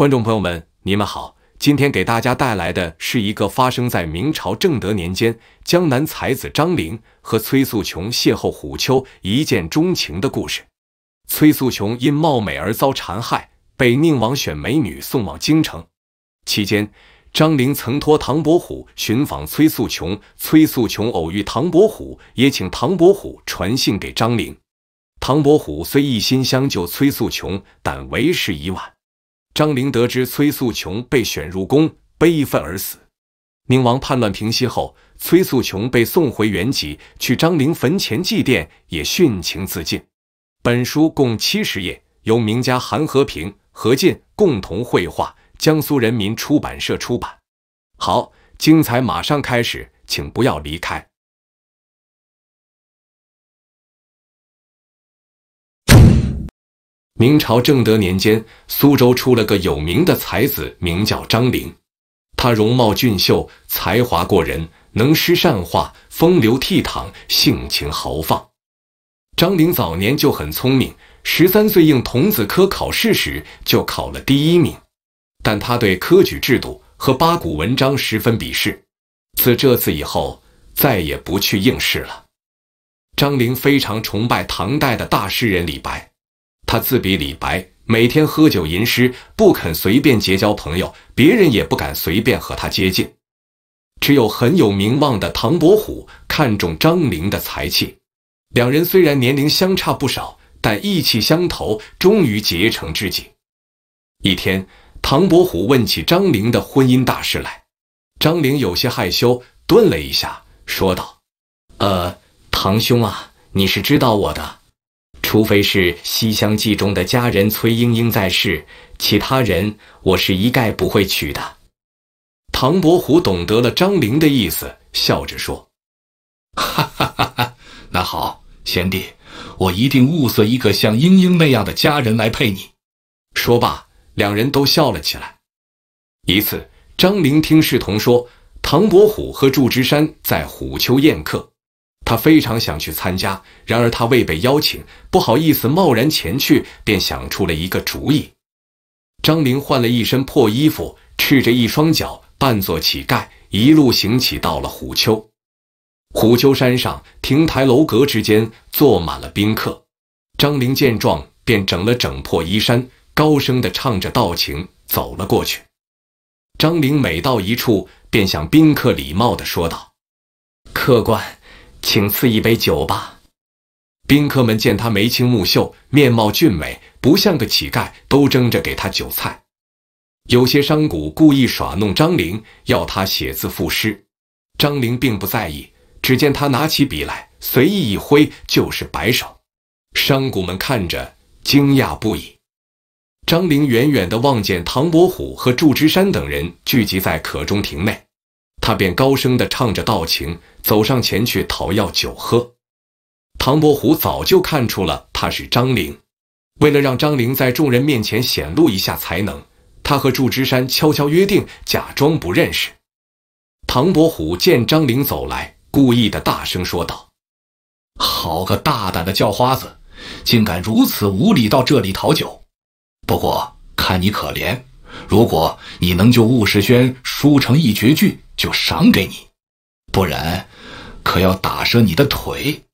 观众朋友们，你们好，今天给大家带来的是一个发生在明朝正德年间，江南才子张陵和崔素琼邂逅虎丘，一见钟情的故事。崔素琼因貌美而遭残害，被宁王选美女送往京城。期间，张陵曾托唐伯虎寻访崔素琼，崔素琼偶遇唐伯虎，也请唐伯虎传信给张陵。唐伯虎虽一心相救崔素琼，但为时已晚。张陵得知崔素琼被选入宫，悲愤而死。宁王叛乱平息后，崔素琼被送回原籍，去张陵坟前祭奠，也殉情自尽。本书共七十页，由名家韩和平、何进共同绘画，江苏人民出版社出版。好，精彩马上开始，请不要离开。明朝正德年间，苏州出了个有名的才子，名叫张陵。他容貌俊秀，才华过人，能诗善画，风流倜傥，性情豪放。张陵早年就很聪明，十三岁应童子科考试时就考了第一名。但他对科举制度和八股文章十分鄙视，自这次以后，再也不去应试了。张陵非常崇拜唐代的大诗人李白。他自比李白，每天喝酒吟诗，不肯随便结交朋友，别人也不敢随便和他接近。只有很有名望的唐伯虎看中张陵的才气，两人虽然年龄相差不少，但意气相投，终于结成知己。一天，唐伯虎问起张陵的婚姻大事来，张陵有些害羞，顿了一下，说道：“呃，堂兄啊，你是知道我的。”除非是《西厢记》中的佳人崔莺莺在世，其他人我是一概不会娶的。唐伯虎懂得了张陵的意思，笑着说：“哈哈哈哈！那好，贤弟，我一定物色一个像莺莺那样的佳人来配你。”说罢，两人都笑了起来。一次，张玲听侍童说，唐伯虎和祝枝山在虎丘宴客。他非常想去参加，然而他未被邀请，不好意思贸然前去，便想出了一个主意。张玲换了一身破衣服，赤着一双脚，扮作乞丐，一路行乞到了虎丘。虎丘山上亭台楼阁之间坐满了宾客。张玲见状，便整了整破衣衫，高声的唱着道情走了过去。张玲每到一处，便向宾客礼貌的说道：“客官。”请赐一杯酒吧。宾客们见他眉清目秀，面貌俊美，不像个乞丐，都争着给他酒菜。有些商贾故意耍弄张陵，要他写字赋诗。张陵并不在意，只见他拿起笔来，随意一挥，就是白手。商贾们看着惊讶不已。张陵远远的望见唐伯虎和祝枝山等人聚集在可中亭内。他便高声的唱着道情，走上前去讨要酒喝。唐伯虎早就看出了他是张陵，为了让张陵在众人面前显露一下才能，他和祝枝山悄悄约定，假装不认识。唐伯虎见张陵走来，故意的大声说道：“好个大胆的叫花子，竟敢如此无礼到这里讨酒！不过看你可怜，如果你能救雾世轩书成一绝句。”就赏给你，不然可要打折你的腿。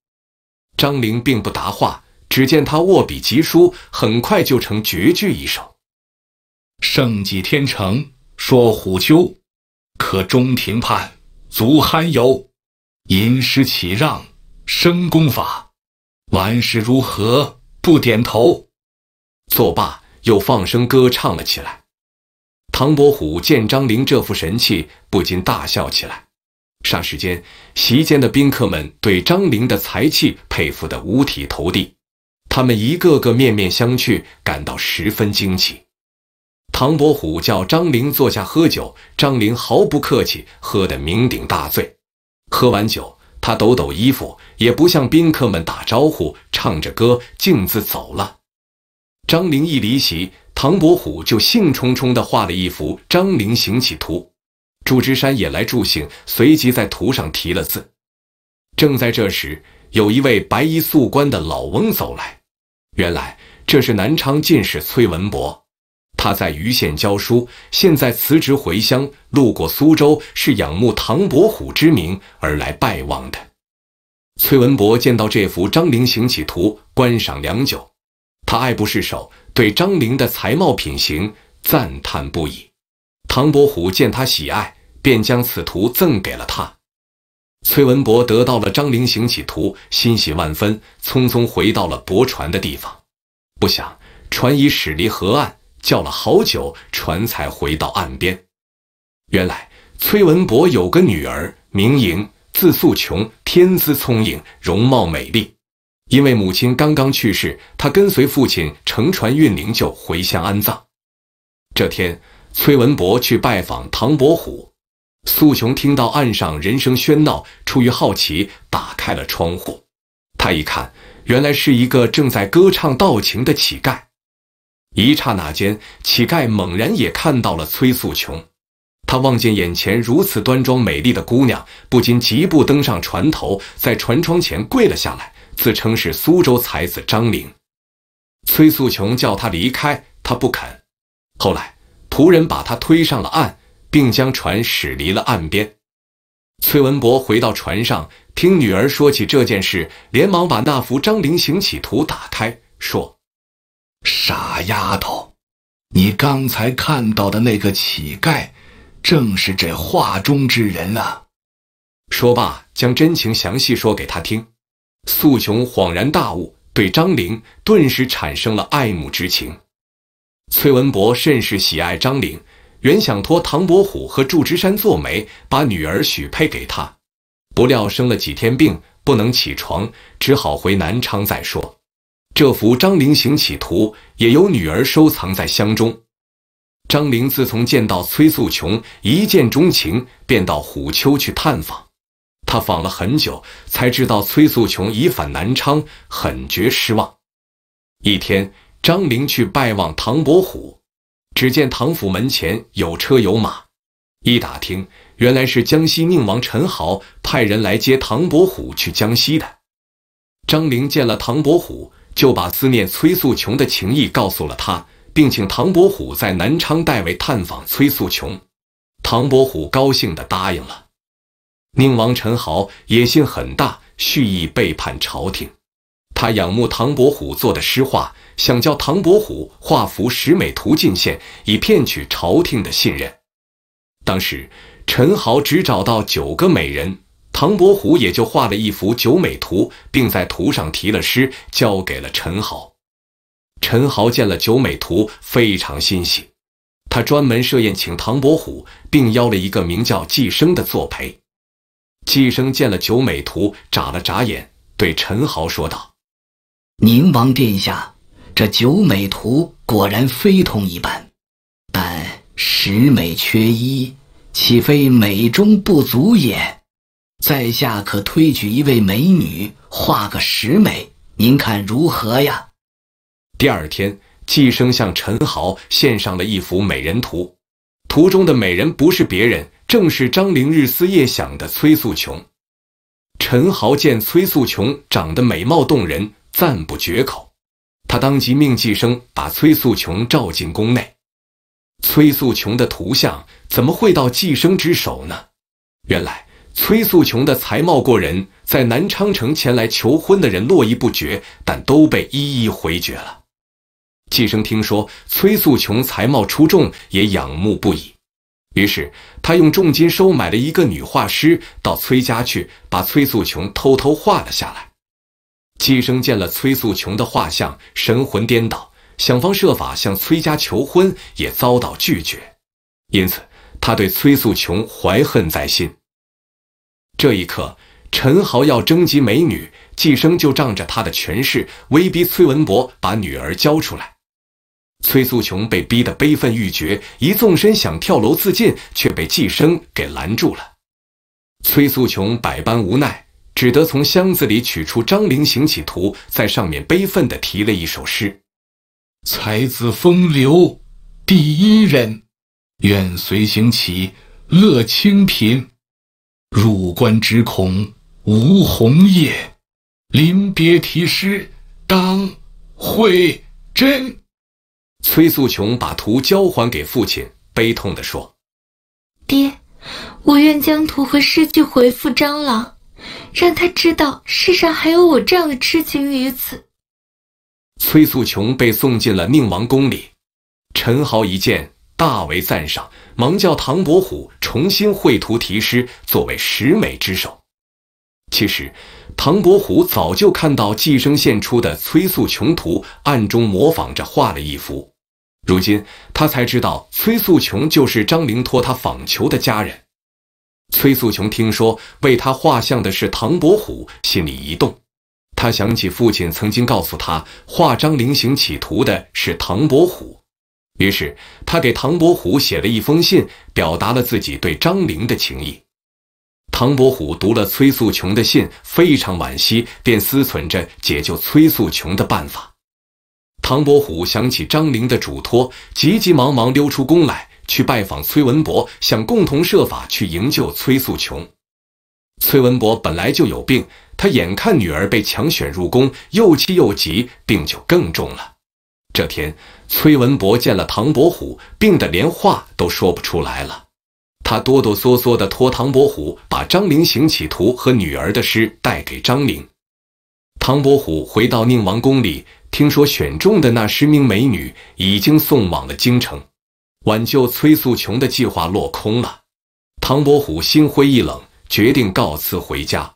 张陵并不答话，只见他握笔疾书，很快就成绝句一首：“圣济天成说虎丘，可中庭畔足酣游。吟诗起让生功法，万事如何不点头？”作罢，又放声歌唱了起来。唐伯虎见张陵这副神气，不禁大笑起来。霎时间，席间的宾客们对张陵的才气佩服得五体投地，他们一个个面面相觑，感到十分惊奇。唐伯虎叫张陵坐下喝酒，张陵毫不客气，喝得酩酊大醉。喝完酒，他抖抖衣服，也不向宾客们打招呼，唱着歌，径自走了。张陵一离席。唐伯虎就兴冲冲地画了一幅张陵行乞图，祝枝山也来助兴，随即在图上题了字。正在这时，有一位白衣素冠的老翁走来，原来这是南昌进士崔文博。他在余县教书，现在辞职回乡，路过苏州，是仰慕唐伯虎之名而来拜望的。崔文博见到这幅张陵行乞图，观赏良久，他爱不释手，对张陵的才貌品行赞叹不已。唐伯虎见他喜爱，便将此图赠给了他。崔文博得到了张陵行乞图，欣喜万分，匆匆回到了泊船的地方。不想船已驶离河岸，叫了好久，船才回到岸边。原来崔文博有个女儿，名莹。字素琼，天资聪颖，容貌美丽。因为母亲刚刚去世，他跟随父亲乘船运灵柩回乡安葬。这天，崔文博去拜访唐伯虎。素琼听到岸上人声喧闹，出于好奇，打开了窗户。他一看，原来是一个正在歌唱道情的乞丐。一刹那间，乞丐猛然也看到了崔素琼。他望见眼前如此端庄美丽的姑娘，不禁疾步登上船头，在船窗前跪了下来，自称是苏州才子张陵。崔素琼叫他离开，他不肯。后来仆人把他推上了岸，并将船驶离了岸边。崔文博回到船上，听女儿说起这件事，连忙把那幅张陵行乞图打开，说：“傻丫头，你刚才看到的那个乞丐。”正是这画中之人啊！说罢，将真情详细说给他听。素琼恍然大悟，对张玲顿时产生了爱慕之情。崔文博甚是喜爱张玲，原想托唐伯虎和祝枝山做媒，把女儿许配给他，不料生了几天病，不能起床，只好回南昌再说。这幅张陵行乞图也由女儿收藏在箱中。张玲自从见到崔素琼，一见钟情，便到虎丘去探访。他访了很久，才知道崔素琼已返南昌，很觉失望。一天，张玲去拜望唐伯虎，只见唐府门前有车有马，一打听，原来是江西宁王陈豪派人来接唐伯虎去江西的。张玲见了唐伯虎，就把思念崔素琼的情意告诉了他。并请唐伯虎在南昌代为探访崔素琼，唐伯虎高兴地答应了。宁王陈豪野心很大，蓄意背叛朝廷。他仰慕唐伯虎做的诗画，想叫唐伯虎画幅十美图进献，以骗取朝廷的信任。当时陈豪只找到九个美人，唐伯虎也就画了一幅九美图，并在图上题了诗，交给了陈豪。陈豪见了九美图，非常欣喜，他专门设宴请唐伯虎，并邀了一个名叫季生的作陪。季生见了九美图，眨了眨眼，对陈豪说道：“宁王殿下，这九美图果然非同一般，但十美缺一，岂非美中不足也？在下可推举一位美女，画个十美，您看如何呀？”第二天，季生向陈豪献上了一幅美人图，图中的美人不是别人，正是张陵日思夜想的崔素琼。陈豪见崔素琼长得美貌动人，赞不绝口，他当即命季生把崔素琼召进宫内。崔素琼的图像怎么会到季生之手呢？原来崔素琼的才貌过人，在南昌城前来求婚的人络绎不绝，但都被一一回绝了。季生听说崔素琼才貌出众，也仰慕不已。于是他用重金收买了一个女画师，到崔家去，把崔素琼偷偷画了下来。季生见了崔素琼的画像，神魂颠倒，想方设法向崔家求婚，也遭到拒绝。因此，他对崔素琼怀恨在心。这一刻，陈豪要征集美女，季生就仗着他的权势，威逼崔文博把女儿交出来。崔素琼被逼得悲愤欲绝，一纵身想跳楼自尽，却被季生给拦住了。崔素琼百般无奈，只得从箱子里取出张陵行乞图，在上面悲愤地题了一首诗：“才子风流第一人，愿随行乞乐清贫。入关只恐无红叶，临别题诗当会真。”崔素琼把图交还给父亲，悲痛地说：“爹，我愿将图和诗句回复张郎，让他知道世上还有我这样的痴情女子。”崔素琼被送进了宁王宫里，陈豪一见，大为赞赏，忙叫唐伯虎重新绘图题诗，作为十美之首。其实，唐伯虎早就看到寄生献出的崔素琼图，暗中模仿着画了一幅。如今他才知道，崔素琼就是张灵托他访求的家人。崔素琼听说为他画像的是唐伯虎，心里一动。他想起父亲曾经告诉他，画张灵行乞图的是唐伯虎，于是他给唐伯虎写了一封信，表达了自己对张灵的情谊。唐伯虎读了崔素琼的信，非常惋惜，便思忖着解救崔素琼的办法。唐伯虎想起张陵的嘱托，急急忙忙溜出宫来，去拜访崔文博，想共同设法去营救崔素琼。崔文博本来就有病，他眼看女儿被强选入宫，又气又急，病就更重了。这天，崔文博见了唐伯虎，病得连话都说不出来了。他哆哆嗦嗦地托唐伯虎把张陵行乞图和女儿的诗带给张陵。唐伯虎回到宁王宫里，听说选中的那十名美女已经送往了京城，挽救崔素琼的计划落空了。唐伯虎心灰意冷，决定告辞回家。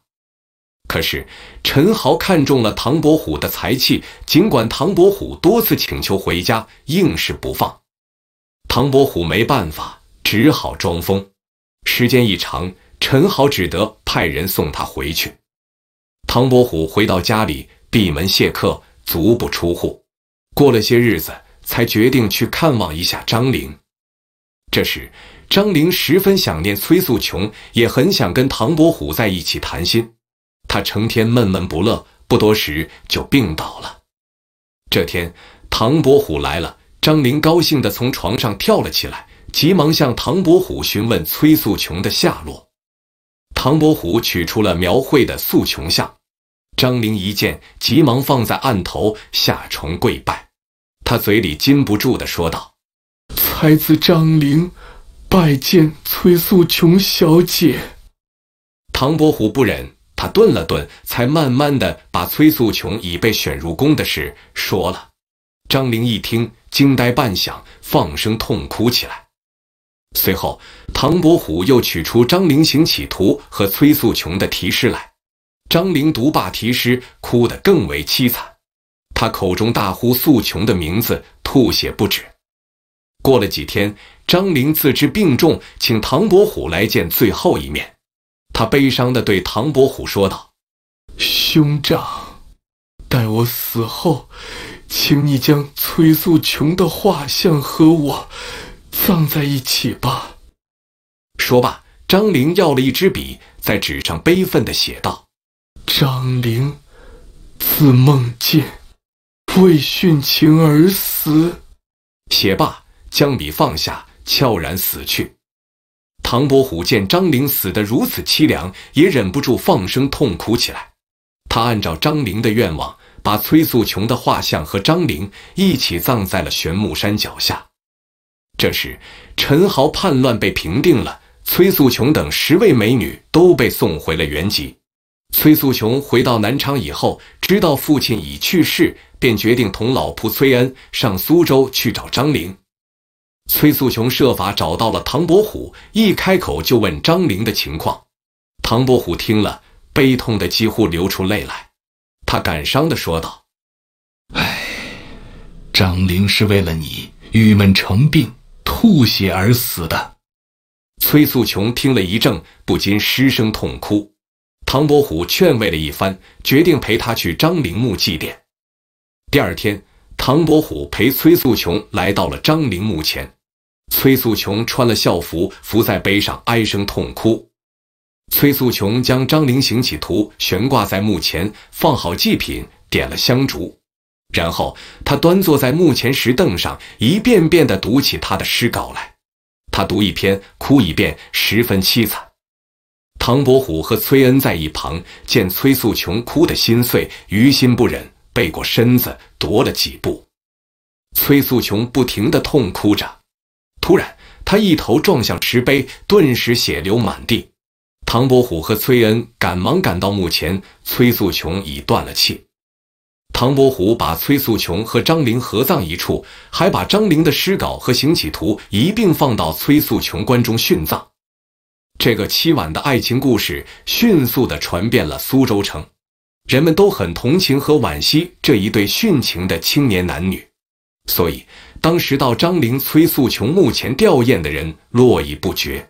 可是陈豪看中了唐伯虎的才气，尽管唐伯虎多次请求回家，硬是不放。唐伯虎没办法。只好装疯，时间一长，陈豪只得派人送他回去。唐伯虎回到家里，闭门谢客，足不出户。过了些日子，才决定去看望一下张玲。这时，张玲十分想念崔素琼，也很想跟唐伯虎在一起谈心。他成天闷闷不乐，不多时就病倒了。这天，唐伯虎来了，张玲高兴地从床上跳了起来。急忙向唐伯虎询问崔素琼的下落。唐伯虎取出了描绘的素琼像，张灵一见，急忙放在案头，下床跪拜。他嘴里禁不住的说道：“才子张陵，拜见崔素琼小姐。”唐伯虎不忍，他顿了顿，才慢慢的把崔素琼已被选入宫的事说了。张玲一听，惊呆半晌，放声痛哭起来。随后，唐伯虎又取出张灵行乞图和崔素琼的题诗来。张灵读罢题诗，哭得更为凄惨，他口中大呼素琼的名字，吐血不止。过了几天，张灵自知病重，请唐伯虎来见最后一面。他悲伤地对唐伯虎说道：“兄长，待我死后，请你将崔素琼的画像和我。”葬在一起吧。说罢，张陵要了一支笔，在纸上悲愤地写道：“张陵，字梦见，为殉情而死。”写罢，将笔放下，悄然死去。唐伯虎见张陵死得如此凄凉，也忍不住放声痛哭起来。他按照张陵的愿望，把崔素琼的画像和张陵一起葬在了玄木山脚下。这时，陈豪叛乱被平定了，崔素琼等十位美女都被送回了原籍。崔素琼回到南昌以后，知道父亲已去世，便决定同老仆崔恩上苏州去找张玲。崔素琼设法找到了唐伯虎，一开口就问张玲的情况。唐伯虎听了，悲痛的几乎流出泪来，他感伤的说道：“唉，张玲是为了你郁闷成病。”吐血而死的，崔素琼听了一怔，不禁失声痛哭。唐伯虎劝慰了一番，决定陪他去张陵墓祭奠。第二天，唐伯虎陪崔素琼来到了张陵墓前，崔素琼穿了孝服，伏在碑上哀声痛哭。崔素琼将张陵行乞图悬挂在墓前，放好祭品，点了香烛。然后他端坐在墓前石凳上，一遍遍地读起他的诗稿来。他读一篇，哭一遍，十分凄惨。唐伯虎和崔恩在一旁，见崔素琼哭得心碎，于心不忍，背过身子踱了几步。崔素琼不停地痛哭着，突然，他一头撞向石碑，顿时血流满地。唐伯虎和崔恩赶忙赶到墓前，崔素琼已断了气。唐伯虎把崔素琼和张陵合葬一处，还把张陵的诗稿和行乞图一并放到崔素琼棺中殉葬。这个凄婉的爱情故事迅速地传遍了苏州城，人们都很同情和惋惜这一对殉情的青年男女，所以当时到张陵、崔素琼墓前吊唁的人络绎不绝。